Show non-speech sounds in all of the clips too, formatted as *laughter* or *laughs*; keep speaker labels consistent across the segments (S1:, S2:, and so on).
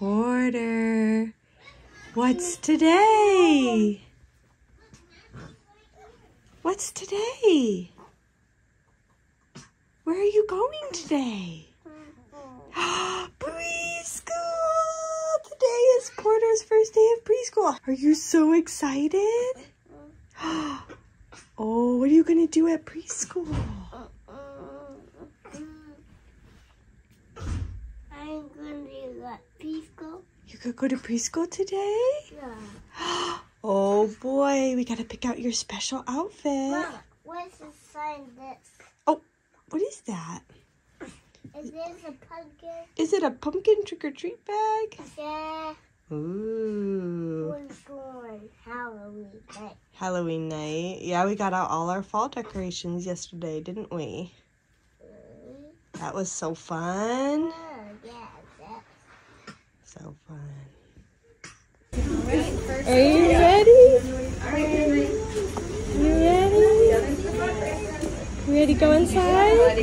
S1: Porter, what's today? What's today? Where are you going today? *gasps* preschool! Today is Porter's first day of preschool. Are you so excited? *gasps* oh, what are you going to do at preschool?
S2: I'm going to go preschool.
S1: You could go to preschool today?
S2: Yeah. *gasps*
S1: Oh boy, we gotta pick out your special outfit.
S2: Mom, what's the sign this?
S1: Oh what is that?
S2: Is this a pumpkin?
S1: Is it a pumpkin trick or treat bag?
S2: Yeah.
S1: Ooh.
S2: Going Halloween night.
S1: Halloween night. Yeah, we got out all our fall decorations yesterday, didn't we? Mm-hmm. That was so fun.
S2: Oh, yeah, that's
S1: So fun. Are you ready? You ready? You ready to go inside?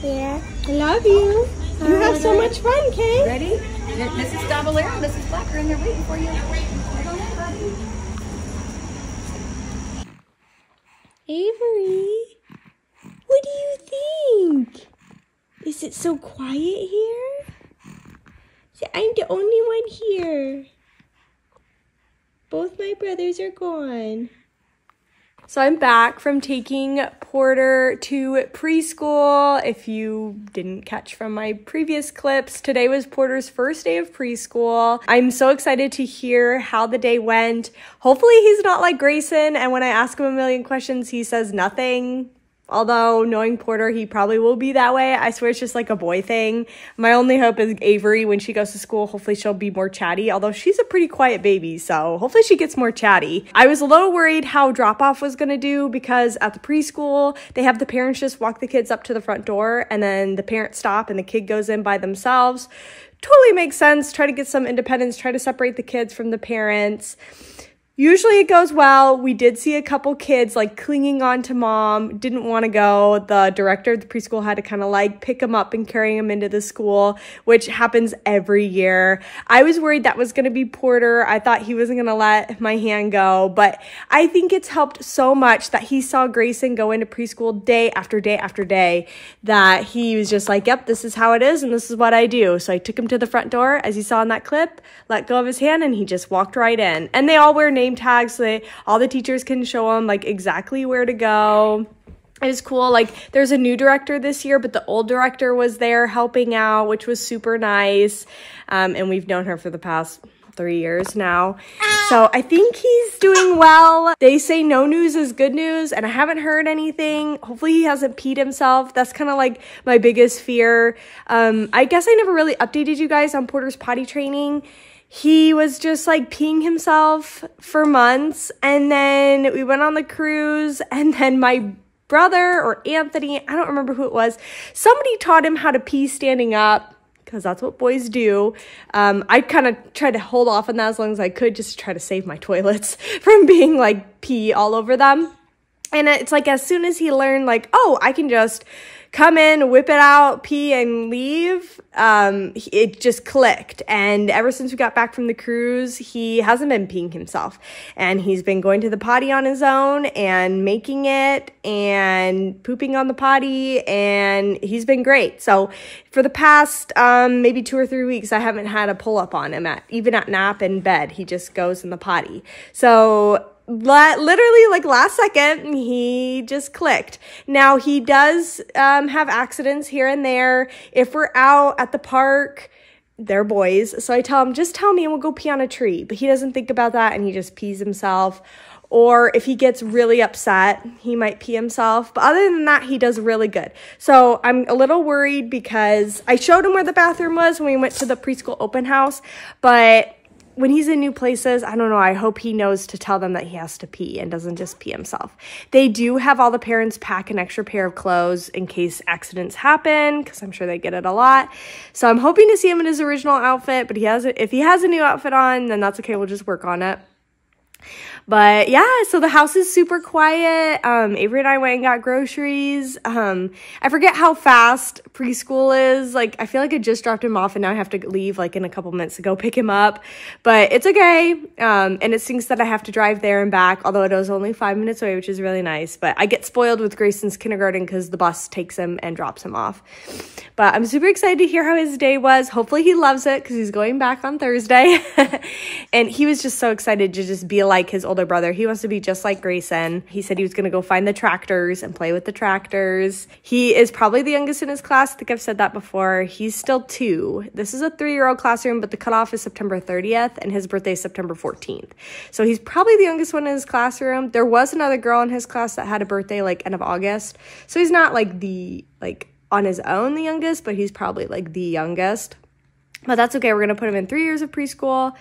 S2: Yeah.
S1: I love you. You have so much fun, Kay.
S3: Ready? Mrs. Davalera and Mrs. Black are in there waiting for you.
S1: Avery, what do you think? Is it so quiet here? See, I'm the only one here. Both my brothers are gone. So I'm back from taking Porter to preschool. If you didn't catch from my previous clips, today was Porter's first day of preschool. I'm so excited to hear how the day went. Hopefully he's not like Grayson and when I ask him a million questions, he says nothing. Although knowing Porter, he probably will be that way. I swear it's just like a boy thing. My only hope is Avery, when she goes to school, hopefully she'll be more chatty. Although she's a pretty quiet baby, so hopefully she gets more chatty. I was a little worried how drop off was gonna do because at the preschool, they have the parents just walk the kids up to the front door and then the parents stop and the kid goes in by themselves. Totally makes sense. Try to get some independence, try to separate the kids from the parents. Usually it goes well. We did see a couple kids like clinging on to mom, didn't want to go. The director of the preschool had to kind of like pick them up and carry them into the school, which happens every year. I was worried that was going to be Porter. I thought he wasn't going to let my hand go, but I think it's helped so much that he saw Grayson go into preschool day after day after day that he was just like, yep, this is how it is and this is what I do. So I took him to the front door as you saw in that clip, let go of his hand and he just walked right in. And they all wear name tags so they all the teachers can show them like exactly where to go. It is cool like there's a new director this year but the old director was there helping out which was super nice. Um, and we've known her for the past three years now. So i think he's doing well. They say no news is good news and i haven't heard anything. Hopefully he hasn't peed himself. That's kind of like my biggest fear. Um, i guess i never really updated you guys on porter's potty training he was just like peeing himself for months and then we went on the cruise and then my brother or Anthony, I don't remember who it was, somebody taught him how to pee standing up because that's what boys do. Um, I kind of tried to hold off on that as long as I could just to try to save my *laughs* toilets from being like pee all over them. And it's like as soon as he learned, like, oh, I can just come in, whip it out, pee, and leave, um, it just clicked. And ever since we got back from the cruise, he hasn't been peeing himself. And he's been going to the potty on his own and making it and pooping on the potty. And he's been great. So for the past um, maybe two or three weeks, I haven't had a pull up on him at even at nap in bed. He just goes in the potty. So literally like last second he just clicked. Now he does um, have accidents here and there. If we're out at the park they're boys. So i tell him just tell me and we'll go pee on a tree. But he doesn't think about that and he just pees himself. Or if he gets really upset he might pee himself. But other than that he does really good. So i'm a little worried because i showed him where the bathroom was when we went to the preschool open house but when he's in new places, I don't know, I hope he knows to tell them that he has to pee and doesn't just pee himself. They do have all the parents pack an extra pair of clothes in case accidents happen, because I'm sure they get it a lot. So I'm hoping to see him in his original outfit, but he has if he has a new outfit on, then that's okay, we'll just work on it. But yeah, so the house is super quiet. Um, Avery and I went and got groceries. Um, I forget how fast preschool is. Like, I feel like I just dropped him off and now I have to leave like in a couple minutes to go pick him up. But it's okay. Um, and it stinks that I have to drive there and back, although it was only five minutes away, which is really nice. But I get spoiled with Grayson's kindergarten because the bus takes him and drops him off. But I'm super excited to hear how his day was. Hopefully, he loves it because he's going back on Thursday. *laughs* and he was just so excited to just be like his older brother. He wants to be just like Grayson. He said he was going to go find the tractors and play with the tractors. He is probably the youngest in his class. I think I've said that before. He's still two. This is a three year old classroom, but the cutoff is September 30th and his birthday is September 14th. So he's probably the youngest one in his classroom. There was another girl in his class that had a birthday like end of August. So he's not like the, like, on his own the youngest, but he's probably like the youngest. But that's okay. We're going to put him in three years of preschool.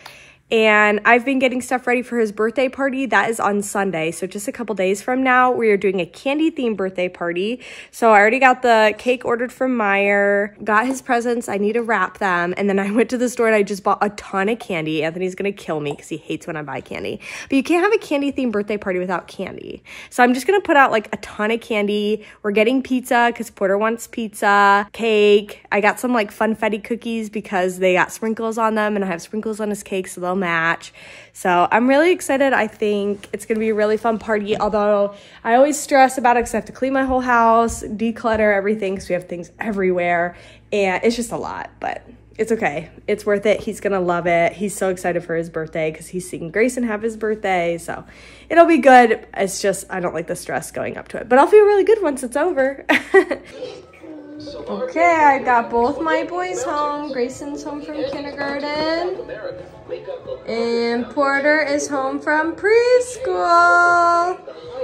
S1: And I've been getting stuff ready for his birthday party. That is on Sunday. So just a couple days from now, we are doing a candy themed birthday party. So I already got the cake ordered from Meijer, got his presents. I need to wrap them. And then I *laughs* went to the store and I just bought a ton of candy. Anthony's going to kill me because he hates when I buy candy. But you can't have a candy themed birthday party without candy. So I'm just going to put out like a ton of candy. We're getting pizza because Porter wants pizza, cake. I got some like funfetti cookies because they got sprinkles on them and I have sprinkles on his cake. So they'll match. So I'm really excited. I think it's going to be a really fun party. Although I always stress about it because I have to clean my whole house, declutter everything because we have things everywhere. And it's just a lot, but it's okay. It's worth it. He's going to love it. He's so excited for his birthday because he's seeing Grayson have his birthday. So it'll be good. It's just, I don't like the stress going up to it, but I'll feel really good once it's over. *laughs* okay, I got both my boys home. Grayson's home from kindergarten. And Porter is home from preschool.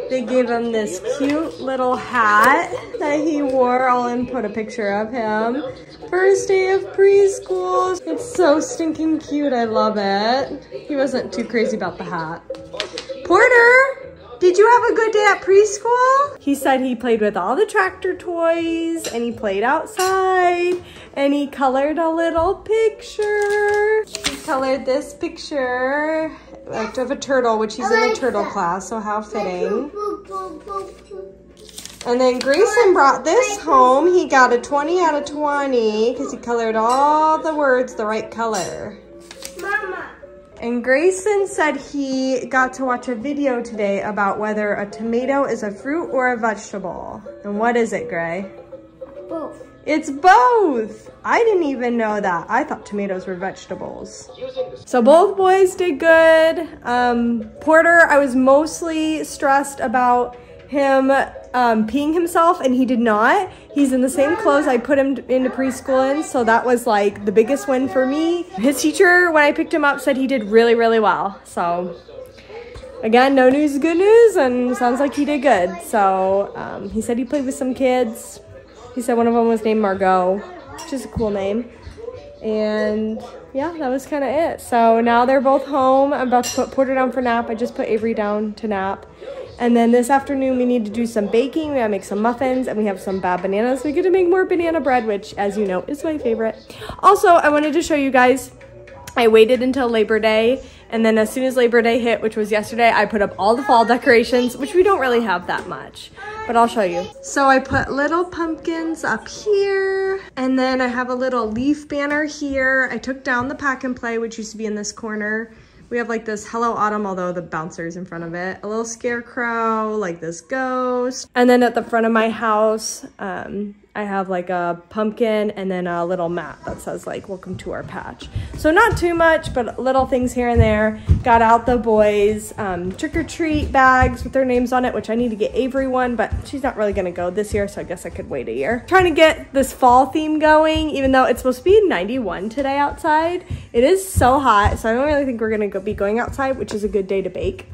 S1: They gave him this cute little hat that he wore. I'll put a picture of him. First day of preschool. It's so stinking cute. I love it. He wasn't too crazy about the hat. Porter! Did you have a good day at preschool? He said he played with all the tractor toys and he played outside and he colored a little picture. He colored this picture of a turtle, which he's in the turtle class, so how fitting. And then Grayson brought this home. He got a 20 out of 20 because he colored all the words the right color.
S2: Mama.
S1: And Grayson said he got to watch a video today about whether a tomato is a fruit or a vegetable. And what is it, Gray?
S2: Both.
S1: It's both. I didn't even know that. I thought tomatoes were vegetables. So both boys did good. Um, Porter, I was mostly stressed about him um, peeing himself and he did not. He's in the same clothes I put him into preschool in. So that was like the biggest win for me. His teacher, when I picked him up, said he did really, really well. So again, no news is good news and sounds like he did good. So um, he said he played with some kids. He said one of them was named Margot, which is a cool name. And yeah, that was kind of it. So now they're both home. I'm about to put Porter down for nap. I just put Avery down to nap. And then this afternoon we need to do some baking. We gotta make some muffins and we have some bad bananas. We get to make more banana bread, which as you know is my favorite. Also, I wanted to show you guys, I waited until Labor Day and then as soon as Labor Day hit, which was yesterday, I put up all the fall decorations, which we don't really have that much, but I'll show you. So I put little pumpkins up here, and then I have a little leaf banner here. I took down the pack and play, which used to be in this corner. We have like this Hello Autumn, although the bouncer's in front of it. A little scarecrow, like this ghost. And then at the front of my house, um, I have like a pumpkin and then a little mat that says like, welcome to our patch. So not too much, but little things here and there. Got out the boys um, trick-or-treat bags with their names on it, which I need to get Avery one, but she's not really gonna go this year, so I guess I could wait a year. Trying to get this fall theme going, even though it's supposed to be 91 today outside. It is so hot, so I don't really think we're gonna go be going outside, which is a good day to bake.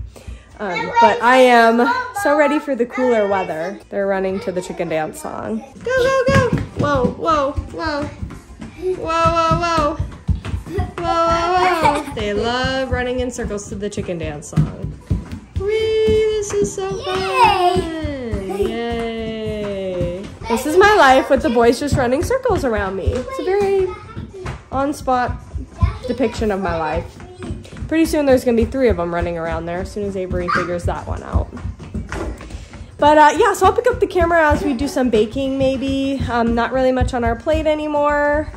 S1: Um, but I am so ready for the cooler weather. They're running to the chicken dance song. Go, go, go. Whoa, whoa, whoa. Whoa, whoa, whoa. Whoa, whoa, whoa. They love running in circles to the chicken dance song. Whee, this is so fun. Yay. This is my life with the boys just running circles around me. It's a very on-spot depiction of my life. Pretty soon there's gonna be three of them running around there as soon as Avery figures that one out. But uh, yeah, so I'll pick up the camera as we do some baking, maybe. Um, not really much on our plate anymore.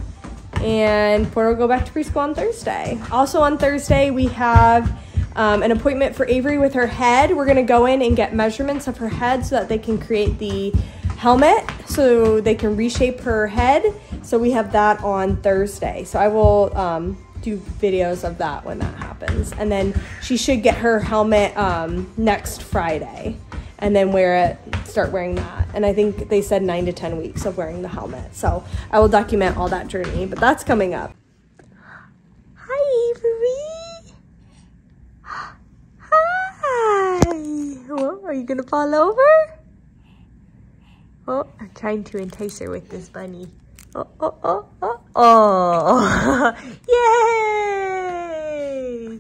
S1: And Porter will go back to preschool on Thursday. Also, on Thursday, we have um, an appointment for Avery with her head. We're gonna go in and get measurements of her head so that they can create the helmet so they can reshape her head. So we have that on Thursday. So I will um, do videos of that when that happens. And then she should get her helmet um, next Friday and then wear it, start wearing that. And I think they said nine to 10 weeks of wearing the helmet. So I will document all that journey, but that's coming up. Hi, Avery. Hi. Oh, are you to fall over? Oh, I'm trying to entice her with this bunny. Oh, oh, oh, oh, oh. *laughs* Yay!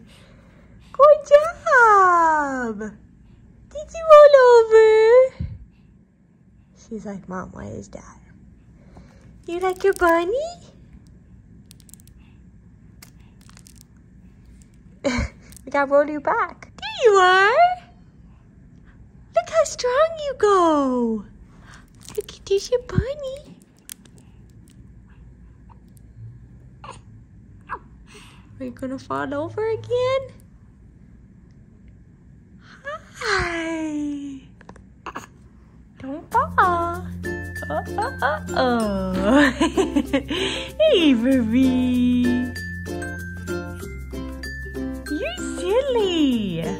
S1: Good job! Did you roll over? She's like, Mom, why is that? You like your bunny? *laughs* we gotta roll you back. There you are! Look how strong you go! Look, there's your bunny. Are you gonna fall over again? Hi. Don't fall. Oh, oh, oh, oh. hey. You're silly.